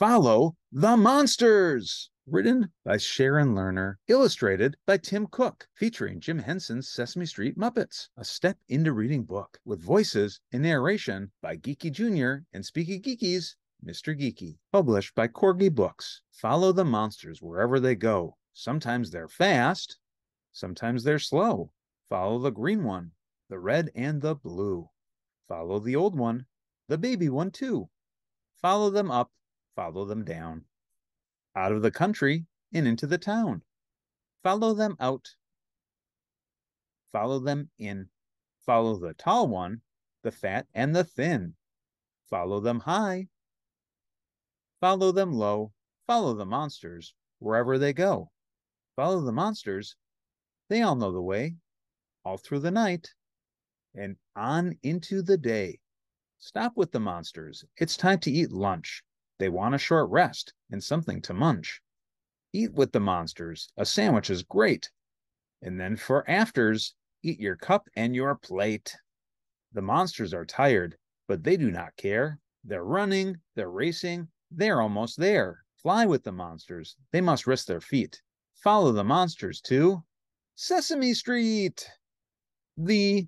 Follow the Monsters. Written by Sharon Lerner, illustrated by Tom Cooke, featuring Jim Henson's Sesame Street Muppets, a step into reading book with voices and narration by Geeky Jr. and Speeky Geeky's Mr. Geek-E. Published by Corgi Books. Follow the monsters wherever they go. Sometimes they're fast, sometimes they're slow. Follow the green one, the red and the blue. Follow the old one, the baby one too. Follow them up, follow them down. Out of the country and into the town. Follow them out. Follow them in. Follow the tall one, the fat and the thin. Follow them high. Follow them low. Follow the monsters wherever they go. Follow the monsters. They all know the way. All through the night and on into the day. Stop with the monsters. It's time to eat lunch. They want a short rest and something to munch. Eat with the monsters. A sandwich is great. And then for afters, eat your cup and your plate. The monsters are tired, but they do not care. They're running, they're racing, they're almost there. Fly with the monsters. They must rest their feet. Follow the monsters to Sesame Street. The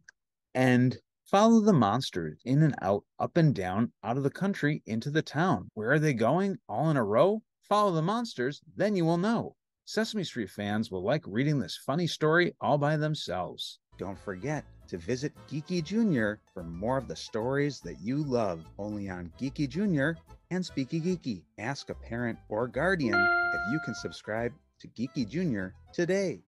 end. Follow the monsters in and out, up and down, out of the country, into the town. Where are they going? All in a row? Follow the monsters, then you will know. Sesame Street fans will like reading this funny story all by themselves. Don't forget to visit Geeky Jr. for more of the stories that you love, only on Geeky Jr. and Speeky Geeky. Ask a parent or guardian if you can subscribe to Geeky Jr. today.